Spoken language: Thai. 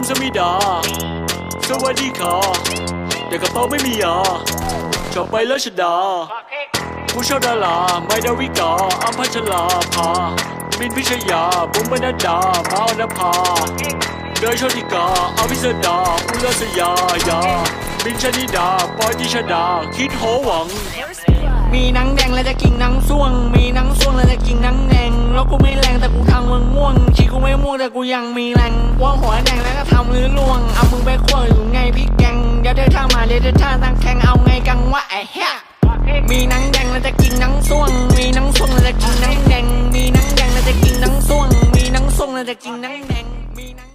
ำสมิดา สวัสดีค่ะแต่กระเป๋าไม่มียาชอบไปแล้วชดา ผู้ชอบดาราไม่ดาวิกาอัมพัชลาภาบินพิชยาบุ๋มบรรดามาอนภาเดยโชติกาอภิสดา อุลสยายาบินชนิดา ปอยติชดา คิดโหวัง มีนังแดงแล้วจะกินหนังส่วง มีนังส่วงแล้วจะ วงแต่กูยังมีแรงว่าหัวแดงแล้วก็ทำหรือล่วง เอามึงไปขั้วอยู่ไงพี่แกงเดี๋ยวเธอท่ามาเดี๋ยวเธอท่าตั้งแข่งเอาไงกังวะไอ้เหี้ยมีนังแดงแล้วจะกินนังส่วง มีนังส่วงแล้วจะกินนังแดง มีนังแดงแล้วจะกินนังส่วง มีนังส่วงแล้วจะกินนังแดง มีนัง